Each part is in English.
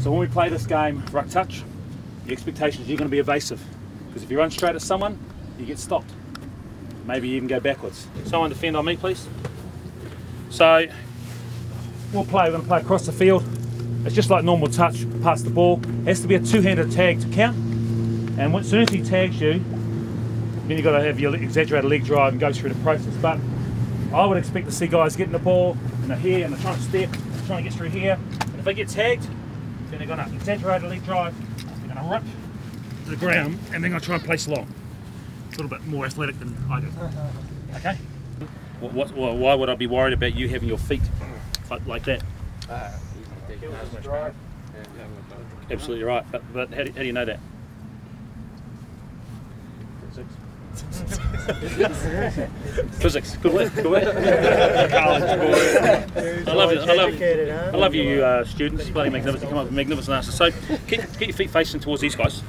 So when we play this game, ruck touch, the expectation is you're going to be evasive. Because if you run straight at someone, you get stopped. Maybe even go backwards. Someone defend on me, please. So we'll play, we're going to play across the field. It's just like normal touch, pass the ball. It has to be a two-handed tag to count. And as soon as he tags you, then you've got to have your exaggerated leg drive and go through the process. But I would expect to see guys getting the ball and they're here and they're trying to step, trying to get through here. And if they get tagged, they're going to exaggerate a leg drive, they're going to rip to the ground, and they're going to try and place long. It's A little bit more athletic than I do. Okay? What, what, well, why would I be worried about you having your feet like, like that? Absolutely right. But, but how, do, how do you know that? Physics. Good work. Good work. College. I love you. I love, I love you, uh, students. Bloody magnificent. Come up with magnificent answers. So keep, keep your feet facing towards these guys,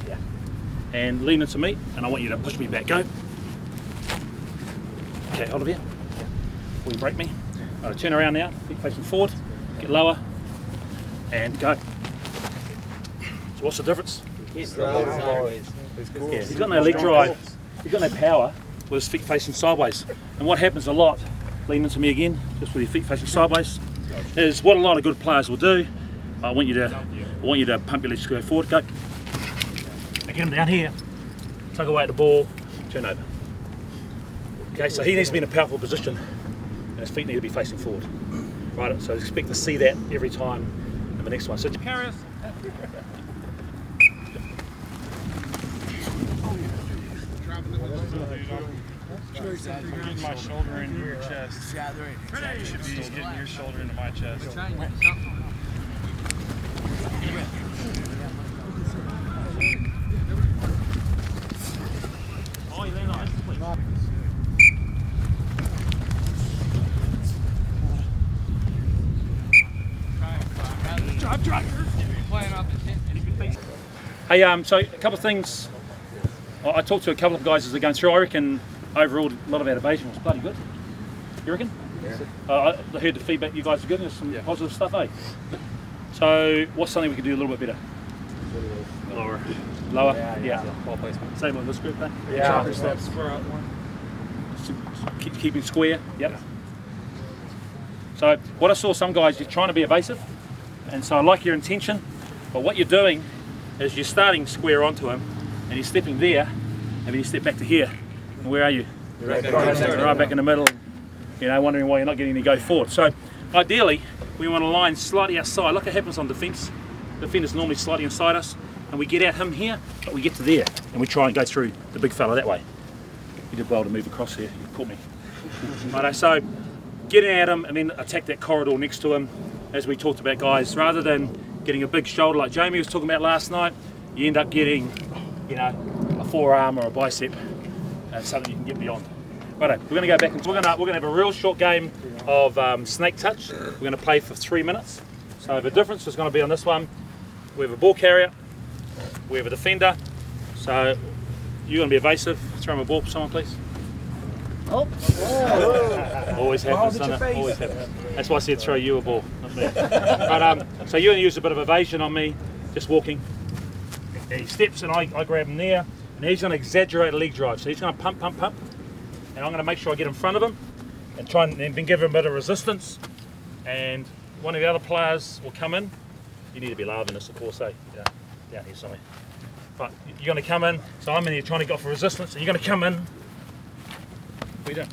and lean into me. And I want you to push me back. Go. Okay, hold of here. Will you break me? Right, turn around now. Feet facing forward. Get lower, and go. So what's the difference? He's. Yeah, he's got no leg drive. He's got no power with his feet facing sideways. And what happens a lot, lean into me again, just with your feet facing sideways, is what a lot of good players will do. I want you to, I want you to pump your legs go forward. Go. Get him down here. Tug away at the ball. Turn over. Okay, so he needs to be in a powerful position, and his feet need to be facing forward. Right. So expect to see that every time in the next one. So carry us. Getting my shoulder into your chest. You should be getting your shoulder into my chest. Hey, um, so a couple of things. I I talked to a couple of guys as they're going through. I reckon overall a lot of our evasion was bloody good. You reckon? Yeah. Uh, I heard the feedback you guys are giving us some positive stuff, eh? So what's something we could do a little bit better? Lower. Lower? Yeah, Ball placement. Same on this group, eh? Yeah. steps. Keep, keeping square. Yep. So what I saw some guys, you're trying to be evasive, and so I like your intention, but what you're doing is you're starting square onto him, and he's stepping there, and then you step back to here. And where are you? Right right back in the middle, you know, wondering why you're not getting any go forward. So ideally, we want to line slightly outside. Look what happens on defence. Defender's normally slightly inside us, and we get at him here, but we get to there, and we try and go through the big fella that way. You did well to move across here. You caught me. Righto, so getting at him and then attack that corridor next to him, as we talked about, guys. Rather than getting a big shoulder like Jamie was talking about last night, you end up getting, you know, a forearm or a bicep, and something you can get beyond. Righto, we're going to go back and we're going to we're going to have a real short game of um, snake touch. We're going to play for three minutes. So the difference is going to be on this one. We have a ball carrier, we have a defender. So you're going to be evasive. Throw him a ball, someone please. Always happens, doesn't it? Always happens. That's why I said throw you a ball, not me. but um, so you're going to use a bit of evasion on me, just walking. He steps and I, I grab him there, and he's going to exaggerate a leg drive. So he's going to pump, pump, pump, and I'm going to make sure I get in front of him and try and then give him a bit of resistance. And one of the other players will come in. You need to be louder than this, of course, eh? Yeah, down here somewhere. But you're going to come in. So I'm in here trying to go for resistance, and you're going to come in. What are you doing?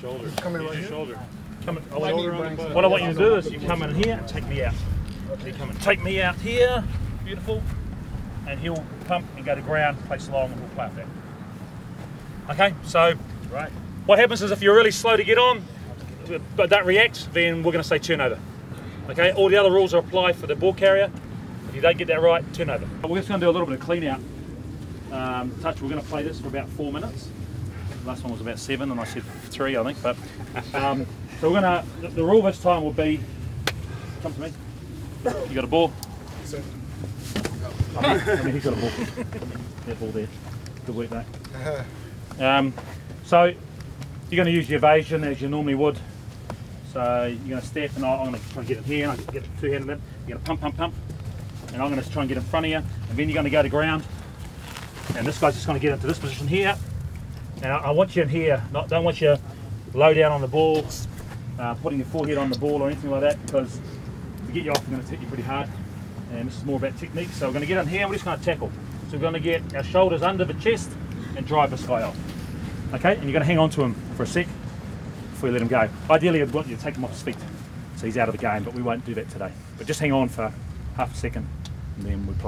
Shoulder. Coming Use right here. shoulder. Come in. I My want- knee brings what I want you to do is you come in here and take me out. You come and take me out here, beautiful, and he'll pump and go to ground, place long, and we'll play up that. Okay, so Right. what happens is if you're really slow to get on, but don't react, then we're going to say turnover. Okay, all the other rules are applied for the ball carrier. If you don't get that right, turnover. We're just going to do a little bit of clean out. Um, touch, we're going to play this for about four minutes. Last one was about seven, and I said three, I think. But um, so we're going to. The, the rule this time will be. Come to me. You got a ball. I mean, he's got a ball. Ball there. Good work, mate. Um, so you're going to use your evasion as you normally would. So you're going to step, and I'm going to try to get it here, and I get two-handed in. You're going to pump, pump, pump. and I'm going to try and get in front of you, and then you're going to go to ground, and this guy's just going to get into this position here, and I, I want you in here, not, don't want you low down on the ball, uh, putting your forehead on the ball or anything like that, because to get you off, I'm going to hit you pretty hard, and this is more about technique, so we're going to get in here, and we're just going to tackle. So we're going to get our shoulders under the chest, and drive this guy off. Okay, and you're going to hang on to him for a sec before you let him go. Ideally, I'd want you to take him off his feet so he's out of the game, but we won't do that today. But just hang on for half a second and then we play.